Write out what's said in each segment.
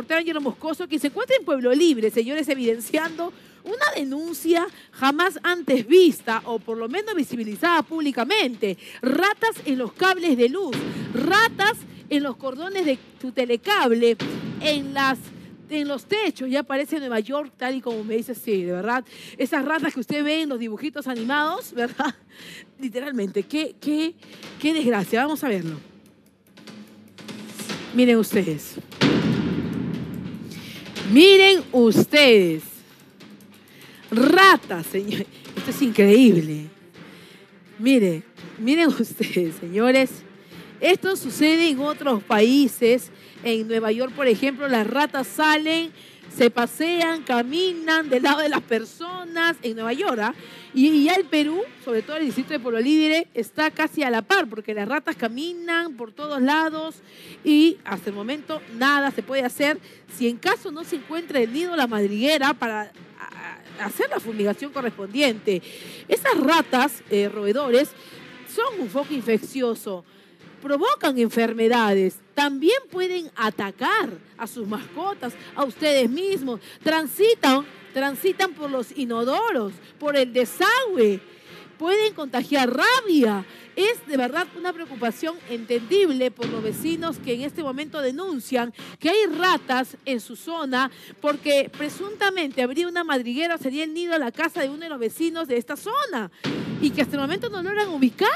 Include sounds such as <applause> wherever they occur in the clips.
reportero Angelo Moscoso, que se encuentra en Pueblo Libre, señores, evidenciando una denuncia jamás antes vista o por lo menos visibilizada públicamente. Ratas en los cables de luz, ratas en los cordones de tu telecable, en las en los techos ya aparece Nueva York, tal y como me dice, sí, de verdad. Esas ratas que usted ve en los dibujitos animados, <laughs> ¿verdad? Literalmente, qué, qué, qué desgracia. Vamos a verlo. Miren ustedes. Miren ustedes. Ratas, señor. Esto es increíble. Miren, miren <laughs> ustedes, señores. Esto sucede en otros países. En Nueva York, por ejemplo, las ratas salen, se pasean, caminan del lado de las personas en Nueva York. ¿ah? Y ya el Perú, sobre todo el distrito de Pueblo Libre, está casi a la par, porque las ratas caminan por todos lados y hasta el momento nada se puede hacer. Si en caso no se encuentra el nido la madriguera para hacer la fumigación correspondiente. Esas ratas, eh, roedores, son un foco infeccioso provocan enfermedades, también pueden atacar a sus mascotas, a ustedes mismos, transitan, transitan por los inodoros, por el desagüe, pueden contagiar rabia. Es de verdad una preocupación entendible por los vecinos que en este momento denuncian que hay ratas en su zona porque presuntamente habría una madriguera, sería el nido a la casa de uno de los vecinos de esta zona y que hasta el momento no logran ubicar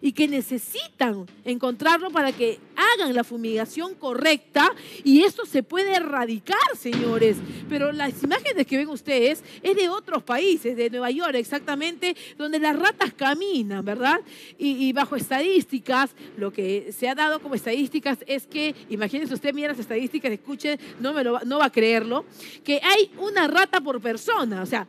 y que necesitan encontrarlo para que hagan la fumigación correcta y esto se puede erradicar, señores. Pero las imágenes que ven ustedes es de otros países, de Nueva York exactamente, donde las ratas caminan, ¿verdad? Y, bajo estadísticas, lo que se ha dado como estadísticas es que, imagínense usted, mira las estadísticas, escuche, no, me lo, no va a creerlo, que hay una rata por persona, o sea,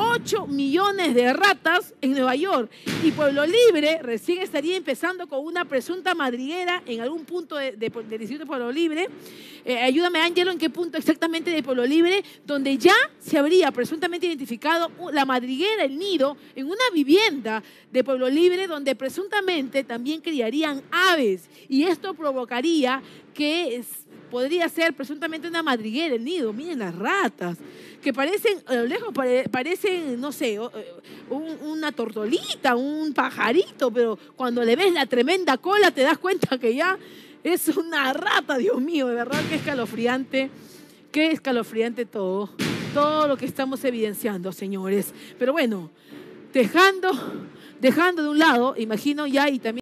8 millones de ratas en Nueva York. Y Pueblo Libre recién estaría empezando con una presunta madriguera en algún punto de, de, del distrito de Pueblo Libre. Eh, ayúdame, Ángelo, en qué punto exactamente de Pueblo Libre, donde ya se habría presuntamente identificado la madriguera, el nido, en una vivienda de Pueblo Libre, donde presuntamente también criarían aves. Y esto provocaría que podría ser presuntamente una madriguera, el nido. Miren las ratas que parecen, a lo lejos parecen, no sé, eh, una tortolita, un pajarito, pero cuando le ves la tremenda cola te das cuenta que ya es una rata, Dios mío, de verdad que escalofriante, qué escalofriante todo, todo lo que estamos evidenciando, señores. Pero bueno, dejando, dejando de un lado, imagino ya y también...